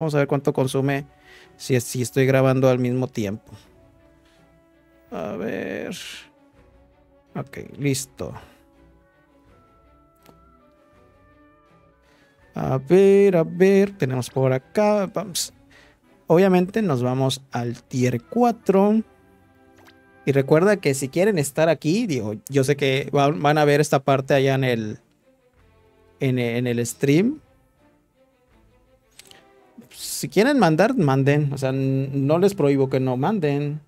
Vamos a ver cuánto consume si, si estoy grabando al mismo tiempo. A ver. Ok, listo. A ver, a ver, tenemos por acá. Vamos. Obviamente nos vamos al tier 4. Y recuerda que si quieren estar aquí, digo, yo sé que van, a ver esta parte allá en el, en, en el stream. Si quieren mandar, manden. O sea, no les prohíbo que no manden.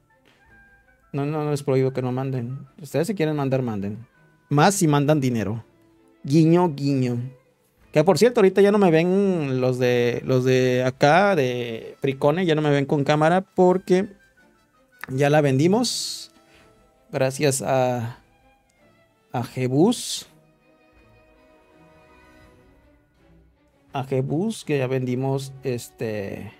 No, no, no les prohíbo que no manden. Ustedes si quieren mandar, manden. Más si mandan dinero. Guiño, guiño. Que por cierto, ahorita ya no me ven los de los de acá, de Fricone, ya no me ven con cámara porque ya la vendimos. Gracias a, a Jebus. A Jebus, que ya vendimos este.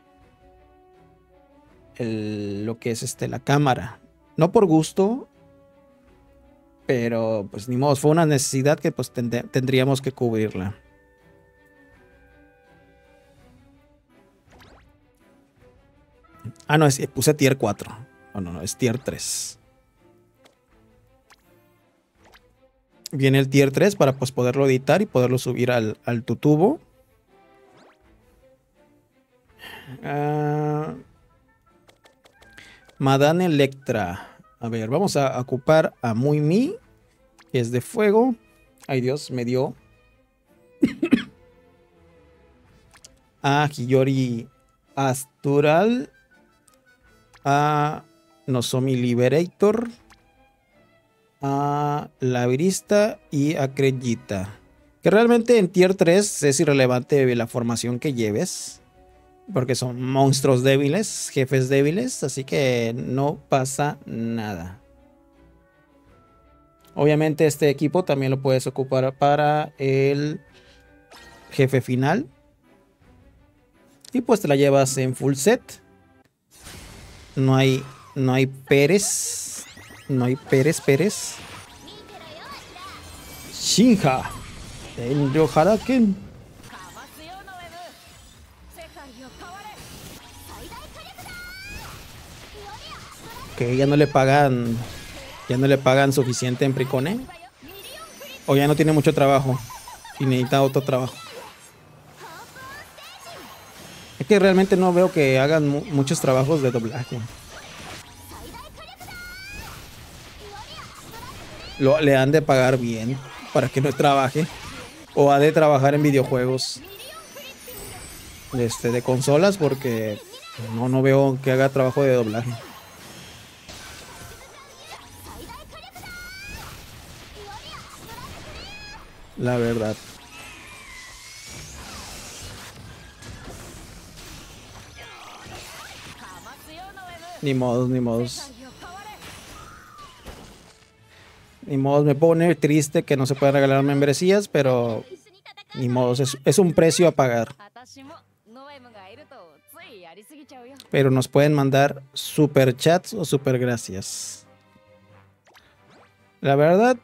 Lo que es este, la cámara. No por gusto, pero pues ni modo, fue una necesidad que pues tendríamos que cubrirla. Ah, no, es, puse tier 4. No, no, no, es tier 3. Viene el tier 3 para pues, poderlo editar y poderlo subir al, al tutubo. Uh, Madame Electra. A ver, vamos a ocupar a Muy Mi, que es de fuego. Ay Dios, me dio. a Hiyori Astural a Nozomi Liberator, a Lavirista y a Creyita. Que realmente en tier 3 es irrelevante la formación que lleves. Porque son monstruos débiles, jefes débiles, así que no pasa nada. Obviamente este equipo también lo puedes ocupar para el jefe final. Y pues te la llevas en full set. No hay, no hay Pérez. No hay Pérez, Pérez. Shinja. Tenryo Haraken. Ya no le pagan. Ya no le pagan suficiente en Pricone. O ya no tiene mucho trabajo. Y necesita otro trabajo. Es que realmente no veo que hagan muchos trabajos de doblaje. Lo, le han de pagar bien para que no trabaje. O ha de trabajar en videojuegos este, de consolas porque no, no veo que haga trabajo de doblaje. La verdad. Ni modos, ni modos. Ni modos, me pone triste que no se puedan regalar membresías, pero ni modos, es, un precio a pagar. Pero nos pueden mandar super chats o super gracias. La verdad,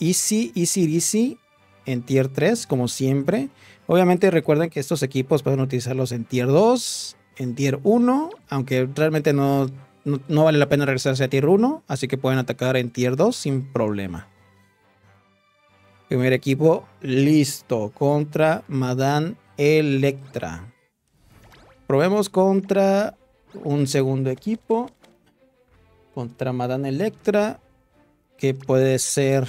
easy, easy, easy en tier 3, como siempre. Obviamente recuerden que estos equipos pueden utilizarlos en tier 2, en tier 1, aunque realmente no, no, vale la pena regresarse a tier 1, así que pueden atacar en tier 2 sin problema. Primer equipo listo contra Madame Electra. Probemos contra un segundo equipo. Contra Madame Electra. Que puede ser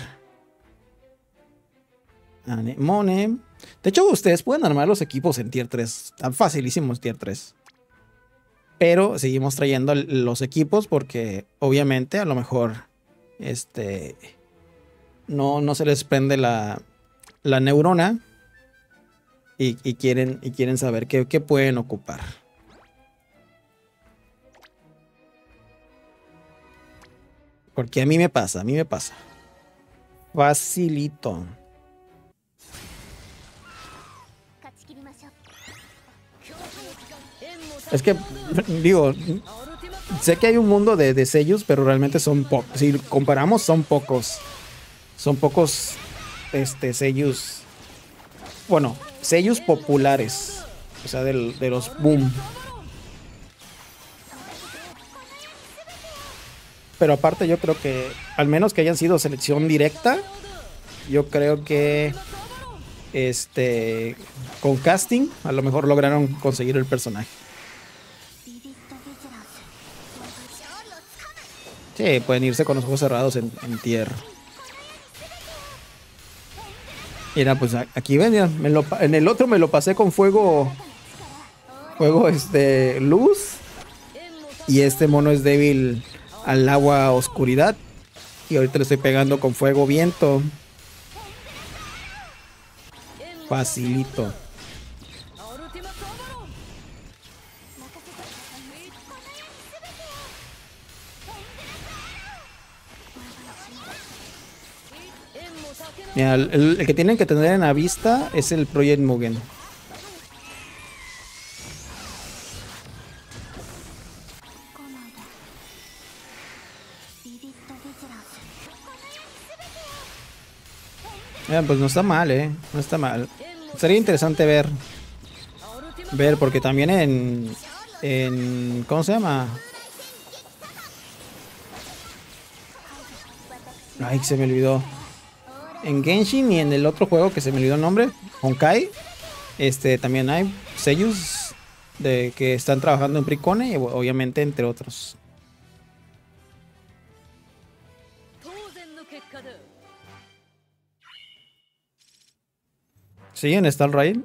Anemone. De hecho, ustedes pueden armar los equipos en tier 3. Están facilísimos tier 3 pero seguimos trayendo los equipos porque obviamente a lo mejor este no, no se les prende la, la neurona y, quieren, y quieren saber qué, qué pueden ocupar. Porque a mí me pasa, a mí me pasa. Facilito. Es que, digo, sé que hay un mundo de, sellos, pero realmente son pocos. Si comparamos, son pocos. Son pocos este, sellos. Bueno, sellos populares. O sea, del, de los boom. Pero aparte yo creo que, al menos que hayan sido selección directa, yo creo que este con casting a lo mejor lograron conseguir el personaje. Sí, pueden irse con los ojos cerrados en, tierra. Mira, pues aquí ven, en el otro me lo pasé con fuego, fuego, este, luz. Y este mono es débil al agua oscuridad. Y ahorita le estoy pegando con fuego viento. Facilito. Mira, el, que tienen que tener en la vista es el Project Mugen. pues no está mal, eh. No está mal. Sería interesante ver. Ver, porque también en. En. ¿Cómo se llama? Ay, se me olvidó en Genshin y en el otro juego que se me olvidó el nombre, Honkai, este, también hay sellos de que están trabajando en Pricone, obviamente entre otros. Sí, en Star Rail.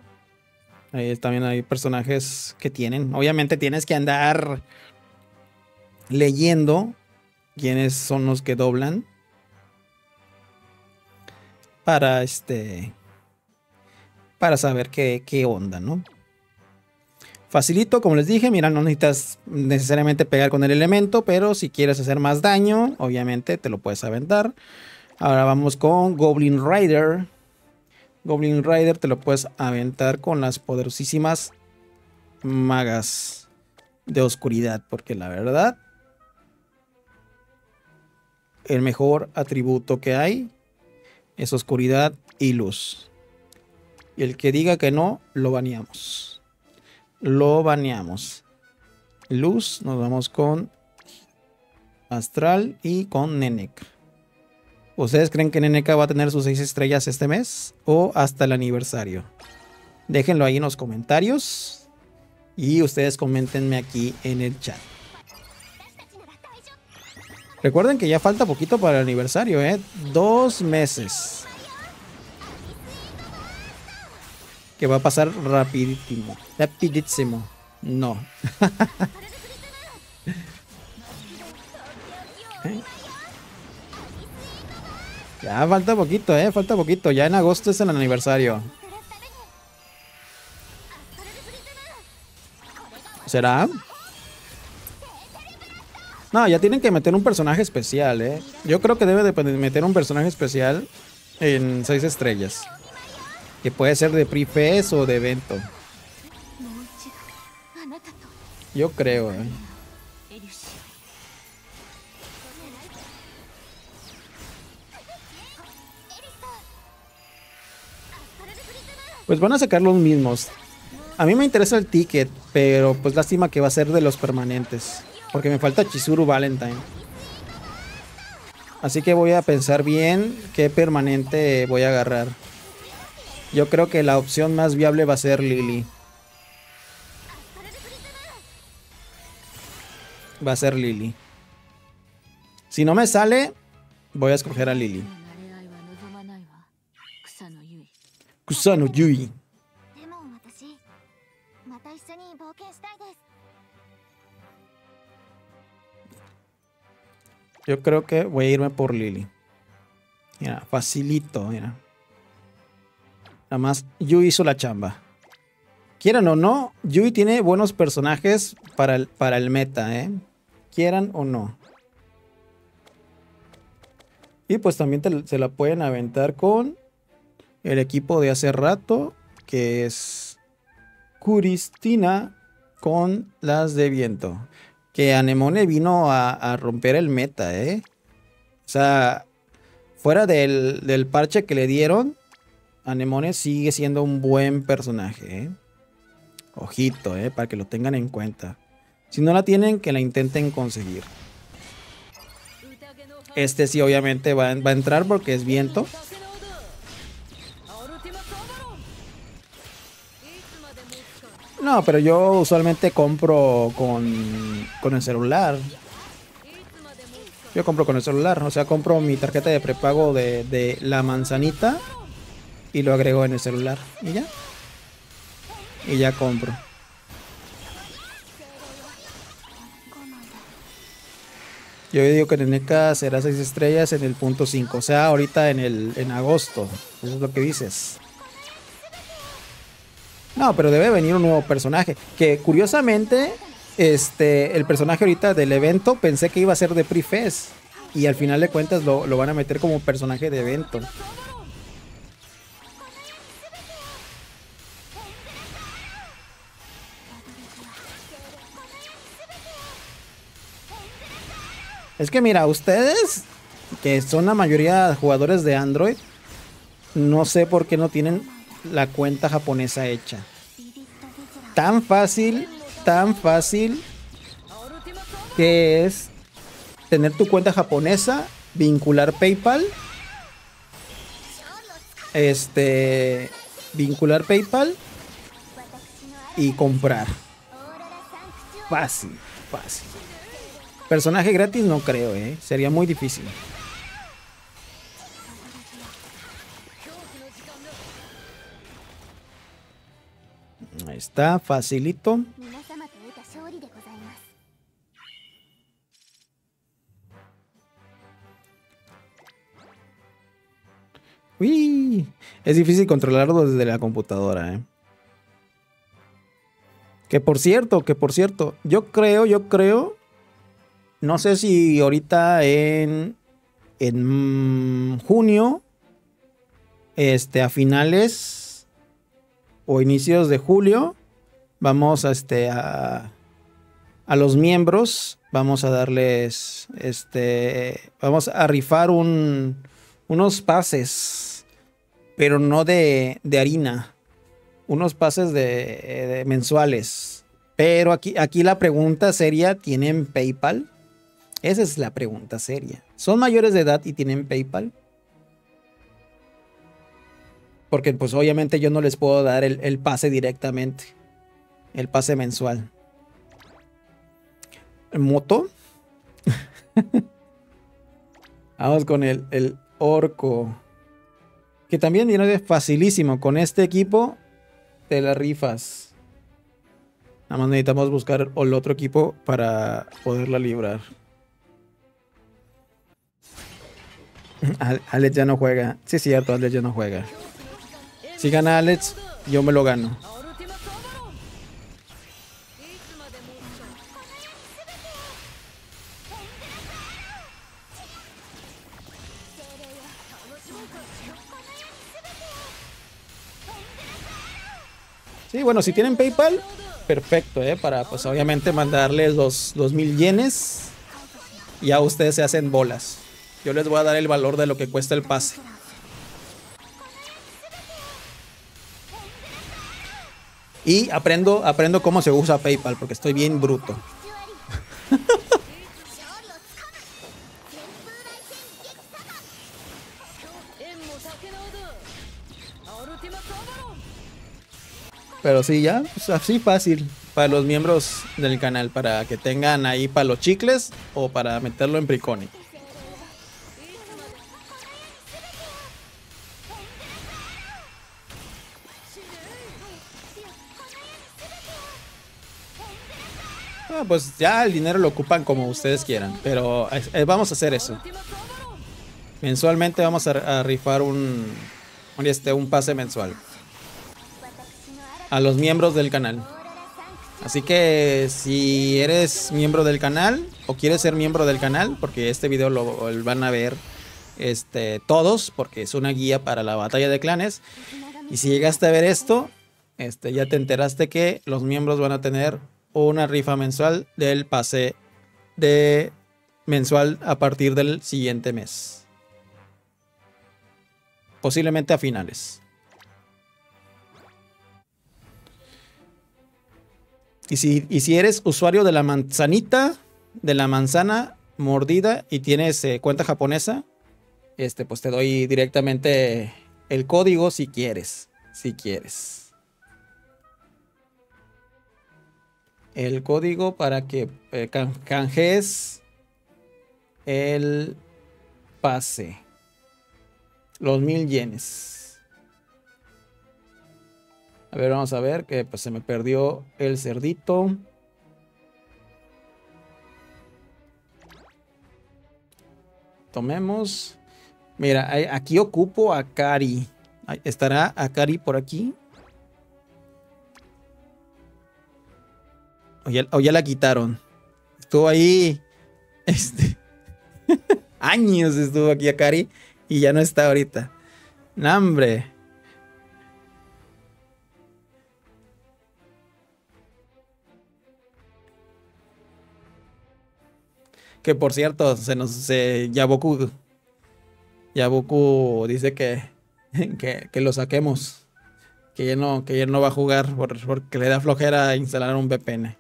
Ahí también hay personajes que tienen. Obviamente tienes que andar leyendo quiénes son los que doblan para este para saber qué, qué onda, ¿no? Facilito, como les dije, mira, no necesitas necesariamente pegar con el elemento, pero si quieres hacer más daño, obviamente te lo puedes aventar. Ahora vamos con Goblin Rider. Goblin Rider te lo puedes aventar con las poderosísimas magas de oscuridad, porque la verdad, el mejor atributo que hay es oscuridad y luz. Y el que diga que no, lo baneamos. Lo baneamos. Luz, nos vamos con Astral y con Nenek. ¿Ustedes creen que Neneka va a tener sus 6 estrellas este mes o hasta el aniversario? Déjenlo ahí en los comentarios y ustedes coméntenme aquí en el chat. Recuerden que ya falta poquito para el aniversario, ¿eh? Dos meses. Que va a pasar rapidísimo. Rapidísimo. No. Ya falta poquito, eh. Falta poquito. Ya en agosto es el aniversario. ¿Será? No, ya tienen que meter un personaje especial, ¿eh? Yo creo que debe de meter un personaje especial en 6 estrellas. Que puede ser de pre-fest o de evento. Yo creo, ¿eh? Pues van a sacar los mismos. A mí me interesa el ticket, pero pues lástima que va a ser de los permanentes. Porque me falta Chizuru Valentine. Así que voy a pensar bien qué permanente voy a agarrar. Yo creo que la opción más viable va a ser Lily. Va a ser Lily. Si no me sale, voy a escoger a Lily. Kusano Yui. Yo creo que voy a irme por Lily. Mira, facilito, mira. Nada más, Yui hizo la chamba. Quieran o no, Yui tiene buenos personajes para el, para el meta, ¿eh? Quieran o no. Y pues también se la pueden aventar con el equipo de hace rato, que es Curistina con las de viento que Anemone vino a, romper el meta, ¿eh? O sea, fuera del, parche que le dieron, Anemone sigue siendo un buen personaje, ¿eh? Ojito, eh, para que lo tengan en cuenta. Si no la tienen, que la intenten conseguir. Este sí, obviamente va, va a entrar porque es viento. No, pero yo usualmente compro con, con el celular. Yo compro con el celular. O sea, compro mi tarjeta de prepago de, de la manzanita y lo agrego en el celular. Y ya. Y ya compro. Yo digo que en NECA será 6 estrellas en el punto 5. O sea, ahorita en el en agosto. Eso es lo que dices. No, pero debe venir un nuevo personaje. Que curiosamente, este, el personaje ahorita del evento pensé que iba a ser de Prefest. Y al final de cuentas lo, lo van a meter como personaje de evento. Es que mira, ustedes, que son la mayoría jugadores de Android, no sé por qué no tienen la cuenta japonesa hecha. Tan fácil, tan fácil que es tener tu cuenta japonesa, vincular PayPal, este, vincular PayPal y comprar. Fácil, fácil. Personaje gratis no creo, ¿eh? Sería muy difícil. Está, facilito. Uy, es difícil controlarlo desde la computadora, ¿eh? Que por cierto, que por cierto, yo creo, yo creo no sé si ahorita en, en junio, este, a finales o inicios de julio, vamos a, este, a, a los miembros, vamos a darles, este, vamos a rifar un, unos pases, pero no de, de harina, unos pases de, mensuales. Pero aquí, aquí la pregunta sería, ¿tienen PayPal? Esa es la pregunta seria. ¿Son mayores de edad y tienen PayPal? Porque pues obviamente yo no les puedo dar el, pase directamente. El pase mensual. ¿Moto? Vamos con el, el orco. Que también viene facilísimo. Con este equipo te la rifas. Nada más necesitamos buscar el otro equipo para poderla librar. Alex ya no juega. Sí, es cierto, Alex ya no juega. Si gana Alex, yo me lo gano. Sí, bueno, si tienen PayPal, perfecto, ¿eh? Para, pues obviamente mandarles los, los mil yenes. Y ya ustedes se hacen bolas. Yo les voy a dar el valor de lo que cuesta el pase. Y aprendo, aprendo cómo se usa PayPal, porque estoy bien bruto. Pero sí, ya, pues así fácil para los miembros del canal, para que tengan ahí para los chicles o para meterlo en Priconi. Pues ya el dinero lo ocupan como ustedes quieran. Pero eh, vamos a hacer eso. Mensualmente vamos a, rifar un, este, un pase mensual. A los miembros del canal. Así que si eres miembro del canal o quieres ser miembro del canal, porque este video lo, van a ver este, todos, porque es una guía para la batalla de clanes. Y si llegaste a ver esto, este, ya te enteraste que los miembros van a tener una rifa mensual del pase de mensual a partir del siguiente mes. Posiblemente a finales. Y si, y si eres usuario de la manzanita, de la manzana mordida y tienes eh, cuenta japonesa, este, pues te doy directamente el código si quieres. Si quieres. El código para que eh, canjees el pase. Los mil yenes. A ver, vamos a ver que pues, se me perdió el cerdito. Tomemos. Mira, aquí ocupo a Kari. ¿Estará Akari por aquí? O ya, la quitaron. Estuvo ahí. Este. años estuvo aquí Akari. Y ya no está ahorita. ¡Nambre! Que por cierto, se nos. Se, Yaboku. Yaboku dice que, que, lo saquemos. Que ya no, que ya no va a jugar porque le da flojera instalar un VPN.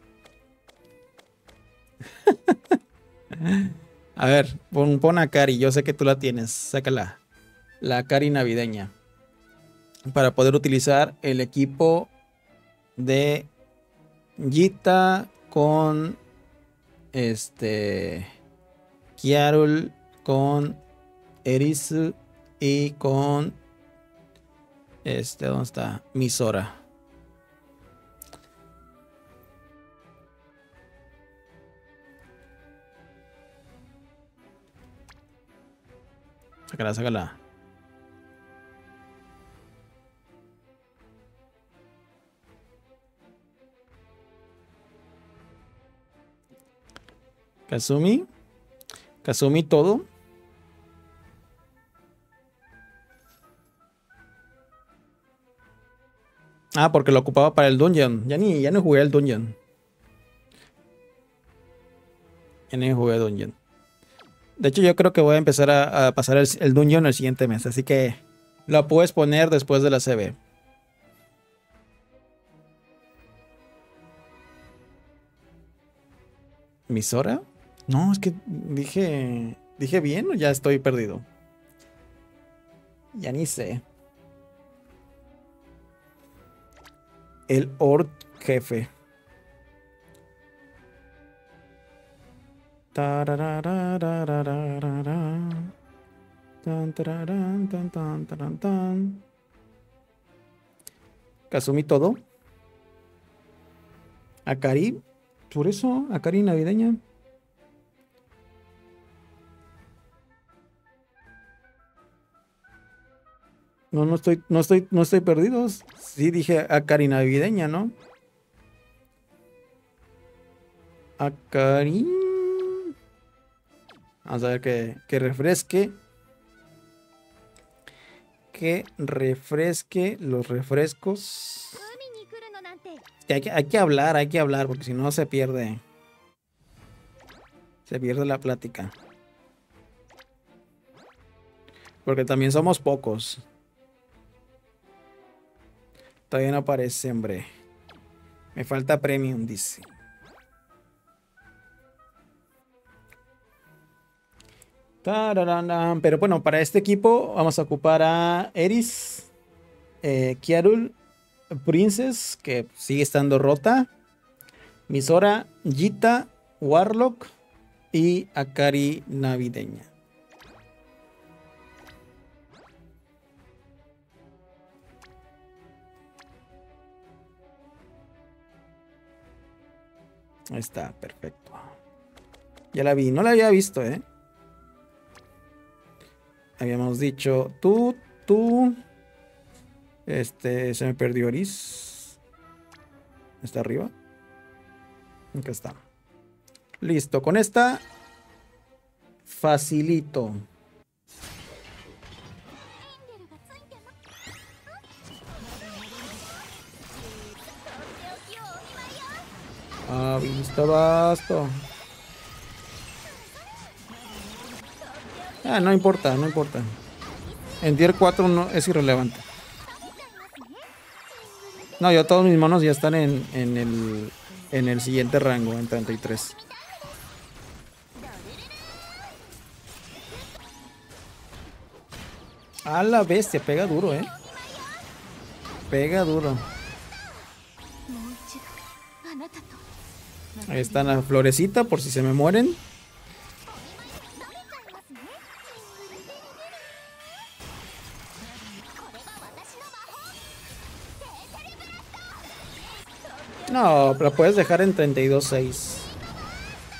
a ver, pon, pon, a Cari. Yo sé que tú la tienes. Sácala. La Cari navideña. Para poder utilizar el equipo de Gita con este Kiarul con Erisu y con este, ¿dónde está? Misora. Sácala, sácala. Kazumi. Kazumi todo. Ah, porque lo ocupaba para el dungeon. Ya ni, ya no jugué el dungeon. Ya ni jugué dungeon. De hecho, yo creo que voy a empezar a, pasar el, el, dungeon el siguiente mes. Así que lo puedes poner después de la CB. ¿Misora? No, es que dije. ¿Dije bien o ya estoy perdido? Ya ni sé. El Ord jefe. Kazumi todo. Akari. Por eso, Akari navideña. No, no estoy, no estoy, no estoy perdido. Sí dije Akari navideña, ¿no? Akari. Vamos a ver que, que refresque. Que refresque los refrescos. Hay hay que hablar, hay que hablar, porque si no se pierde. Se pierde la plática. Porque también somos pocos. Todavía no aparece, hombre. Me falta premium, dice. Pero bueno, para este equipo vamos a ocupar a Eris, eh, Kiarul, Princess, que sigue estando rota, Misora, Gita, Warlock y Akari navideña. Ahí está, perfecto. Ya la vi, no la había visto, ¿eh? Habíamos dicho, tú, tú. Este, se me perdió Oris. Está arriba. Acá está. Listo, con esta facilito. Ah, vista basto. Ah, no importa, no importa. En tier 4 no, es irrelevante. No, ya todos mis monos ya están en, en el en el siguiente rango, en 33. A la bestia, pega duro, eh. Pega duro. Ahí está la florecita por si se me mueren. La puedes dejar en 32.6.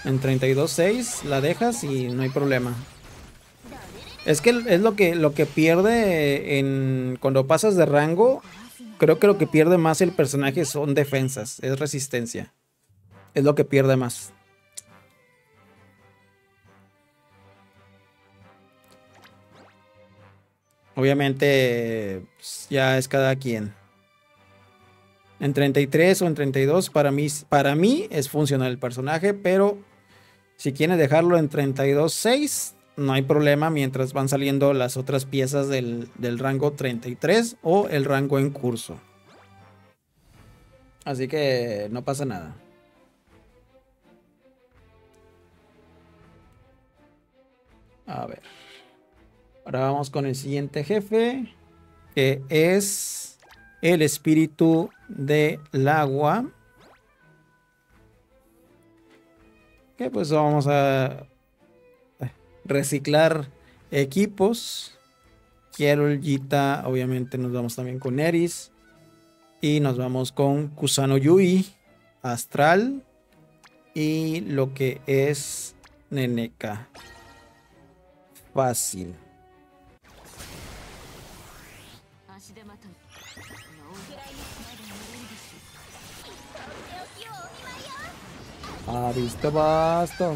En 32.6 la dejas y no hay problema. Es que es lo que, lo que pierde en, cuando pasas de rango. Creo que lo que pierde más el personaje son defensas, es resistencia. Es lo que pierde más. Obviamente pues, ya es cada quien. En 33 o en 32 para mí, para mí es funcional el personaje, pero si quieres dejarlo en 32.6 no hay problema mientras van saliendo las otras piezas del, del rango 33 o el rango en curso. Así que no pasa nada. A ver. Ahora vamos con el siguiente jefe. Que es el espíritu del agua. Que pues vamos a reciclar equipos. El Gita, obviamente nos vamos también con Eris. Y nos vamos con Kusano Yui, Astral y lo que es Neneka. Fácil. Ah, visto, basta.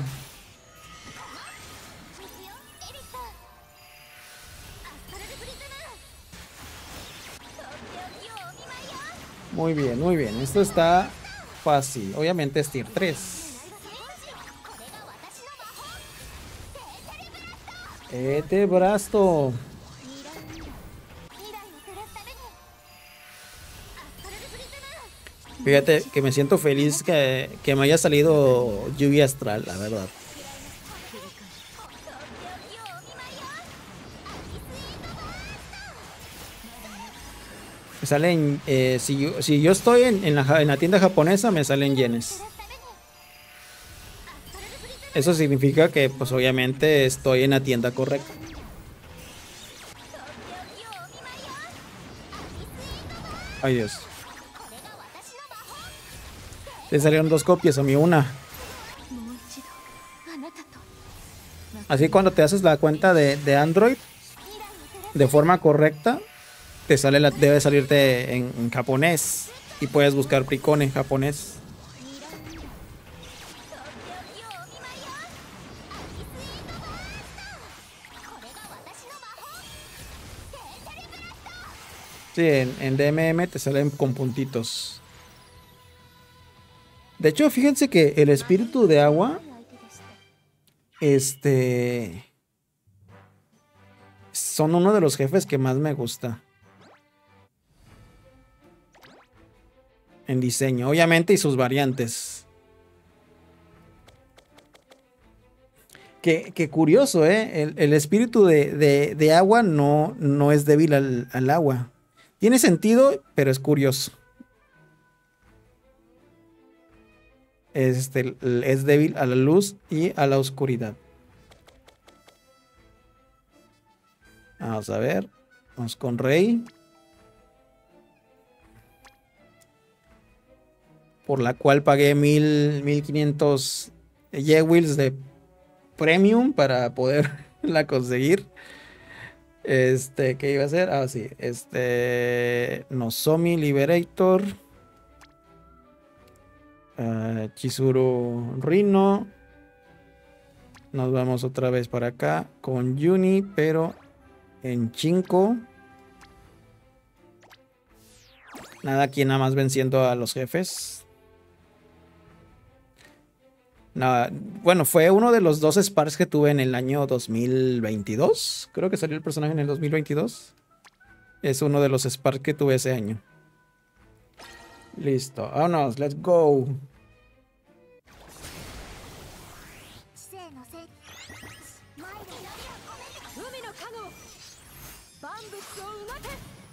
Muy bien, muy bien. Esto está fácil. Obviamente es tier 3. Este brasto. Fíjate que me siento feliz que, que me haya salido lluvia astral, la verdad. Me salen, eh, si, yo, si, yo, estoy en, la, en, la, tienda japonesa, me salen yenes. Eso significa que, pues obviamente, estoy en la tienda correcta. Ay Dios. Le salieron dos copias, a mí una. Así cuando te haces la cuenta de, de Android de forma correcta, te sale la, debe salirte en, japonés y puedes buscar Pricon en japonés. Sí, en, en, DMM te salen con puntitos. De hecho, fíjense que el espíritu de agua. Este. Son uno de los jefes que más me gusta. en diseño, obviamente, y sus variantes. Qué, curioso, ¿eh? El, espíritu de, agua no, no es débil al, agua. Tiene sentido, pero es curioso. Este, es débil a la luz y a la oscuridad. Vamos a ver. Vamos con Rey. por la cual pagué mil, 1500 Yewils de premium para poderla conseguir. Este, ¿qué iba a hacer? Ah, sí, este, Nozomi Liberator, uh, Chizuru Rino. Nos vamos otra vez para acá con Juni, pero en Chinko. Nada, aquí nada más venciendo a los jefes bueno, fue uno de los dos Sparks que tuve en el año 2022. Creo que salió el personaje en el 2022. Es uno de los Sparks que tuve ese año. Listo, vámonos, let's go.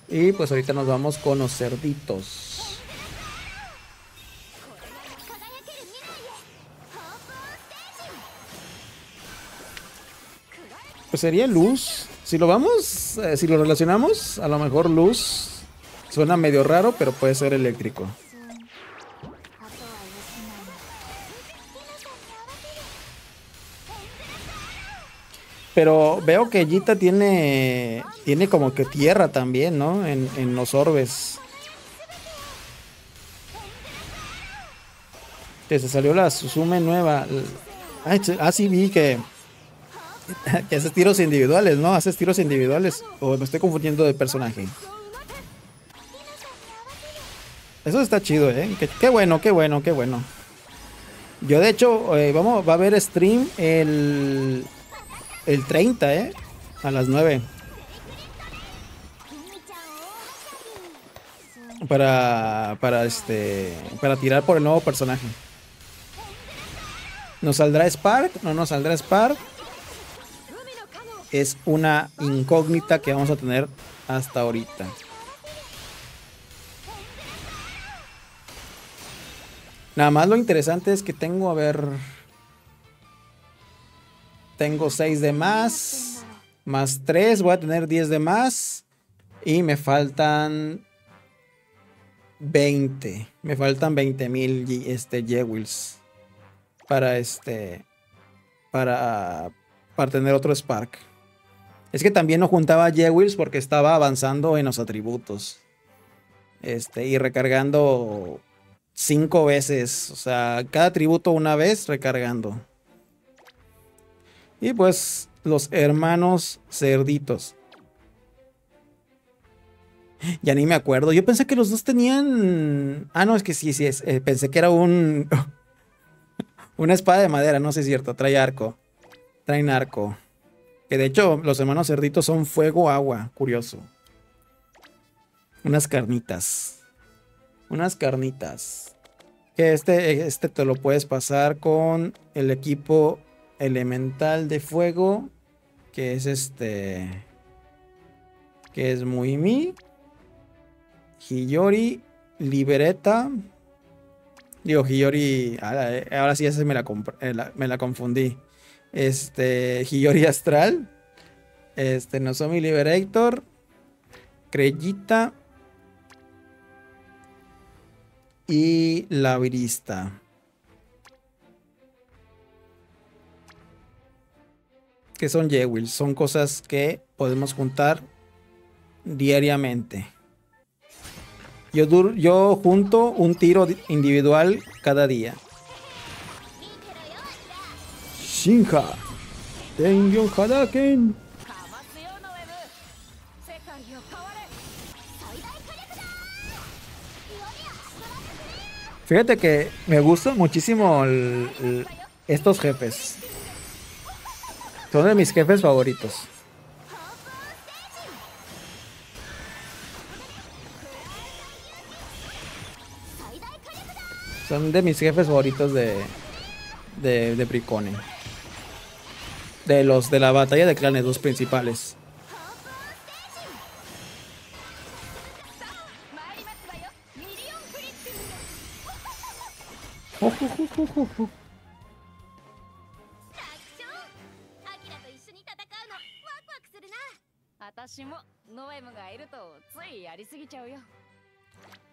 Y pues ahorita nos vamos con los cerditos. Pues sería luz. Si lo vamos, eh, si lo relacionamos, a lo mejor luz suena medio raro, pero puede ser eléctrico. Pero veo que Jita tiene. Tiene como que tierra también, ¿no? En, los orbes. Que se salió la Suzume nueva. ah, sí vi que. Que haces tiros individuales, ¿no? Haces tiros individuales. O me estoy confundiendo de personaje. Eso está chido, ¿eh? Qué, bueno, qué bueno, qué bueno. Yo de hecho, eh, vamos, va a haber stream el el 30, ¿eh? A las 9. Para, para este, para tirar por el nuevo personaje. ¿Nos saldrá Spark? ¿No nos saldrá Spark? Es una incógnita que vamos a tener hasta ahorita. Nada más lo interesante es que tengo, a ver, tengo 6 de más. Más 3. Voy a tener 10 de más. Y me faltan 20. Me faltan 20 mil este, Jewels. Para este. Para. Para tener otro Spark. Es que también no juntaba Jewels porque estaba avanzando en los atributos. Este. Y recargando. 5 veces. O sea, cada atributo una vez recargando. Y pues los hermanos cerditos. Ya ni me acuerdo. Yo pensé que los dos tenían. Ah, no, es que sí, sí. Es... Eh, pensé que era un. Una espada de madera, no sé si es cierto. Trae arco. Traen arco. Que de hecho, los hermanos cerditos son fuego, agua. Curioso. Unas carnitas. Unas carnitas. Que este, este te lo puedes pasar con el equipo elemental de fuego, que es este, que es Muimi, Hiyori, Libereta, digo Hiyori, ahora, sí me la, eh, me la confundí, este, Hiyori Astral, este, Nozomi Liberator, Creyita y La Virista. que son Jewels, son cosas que podemos juntar diariamente. Yo, yo junto un tiro individual cada día. Shinja. Tengyun Hadaken. Fíjate que me gustan muchísimo estos jefes. Son de mis jefes favoritos. Son de mis jefes favoritos de, de, de Bricone. De los de la batalla de clanes, dos principales.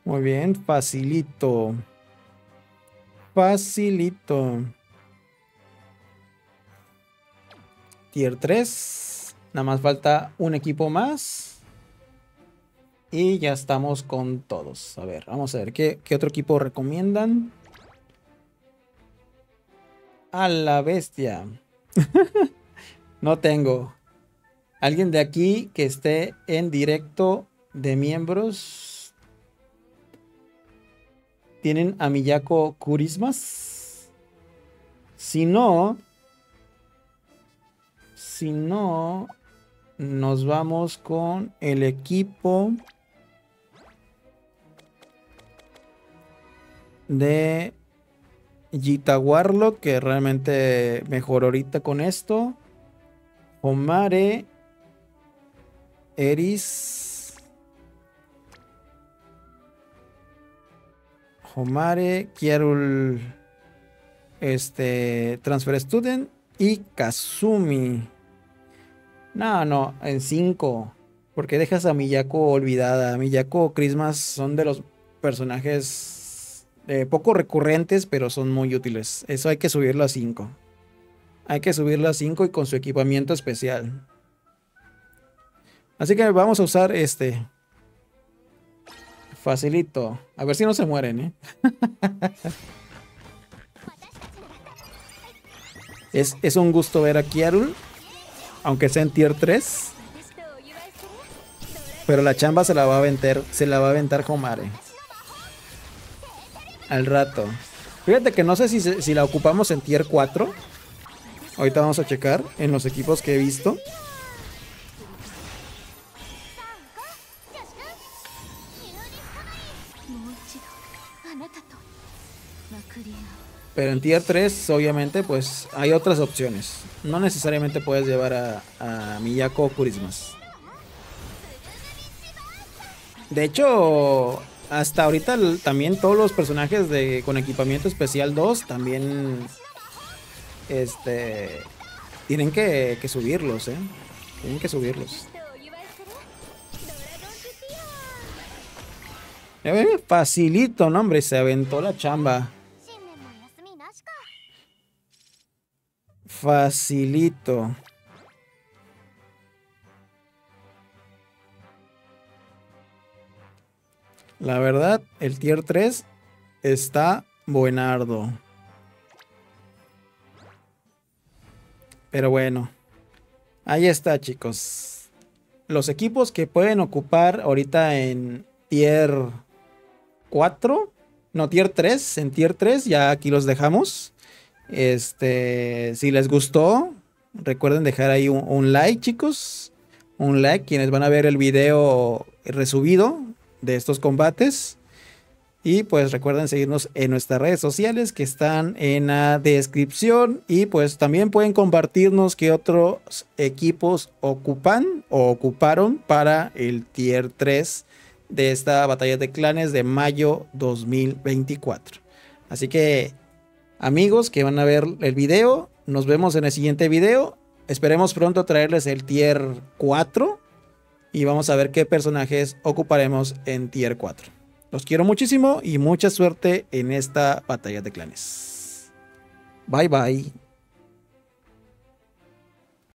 Muy bien, facilito. Facilito. Tier 3. Nada más falta un equipo más. Y ya estamos con todos. A ver, vamos a ver. ¿Qué, qué otro equipo recomiendan? A la bestia. no tengo. ¿Alguien de aquí que esté en directo de miembros? ¿Tienen a Miyako Kurismas? Si no, si no, nos vamos con el equipo de Gita Warlock, que realmente mejor ahorita con esto. Homare. Eris. Homare. Kierul. Este. Transfer Student. Y Kazumi. No, no, en 5. Porque dejas a Miyako olvidada. Miyako Christmas son de los personajes eh, poco recurrentes, pero son muy útiles. Eso hay que subirlo a 5. Hay que subirlo a 5 y con su equipamiento especial. Así que vamos a usar este. Facilito. A ver si no se mueren, ¿eh? es, es un gusto ver a Kiarul aunque sea en tier 3. Pero la chamba se la va a aventar, se la va a aventar Homare. Al rato. Fíjate que no sé si, si la ocupamos en tier 4. Ahorita vamos a checar en los equipos que he visto. Pero en tier 3, obviamente, pues hay otras opciones. No necesariamente puedes llevar a, a Miyako o Kurismas. De hecho, hasta ahorita también todos los personajes de con equipamiento especial 2 también este tienen que, subirlos, ¿eh? Tienen que subirlos. Facilito, no hombre, se aventó la chamba. Facilito. La verdad, el tier 3 está buenardo. Pero bueno, ahí está chicos. Los equipos que pueden ocupar ahorita en tier 4, no tier 3, en tier 3 ya aquí los dejamos. Este, si les gustó, recuerden dejar ahí un, like, chicos. Un like, quienes van a ver el video resubido de estos combates. Y pues recuerden seguirnos en nuestras redes sociales que están en la descripción. Y pues también pueden compartirnos qué otros equipos ocupan o ocuparon para el tier 3 de esta batalla de clanes de mayo 2024. Así que amigos que van a ver el video. Nos vemos en el siguiente video. Esperemos pronto traerles el tier 4 y vamos a ver qué personajes ocuparemos en tier 4. Los quiero muchísimo y mucha suerte en esta batalla de clanes. Bye bye.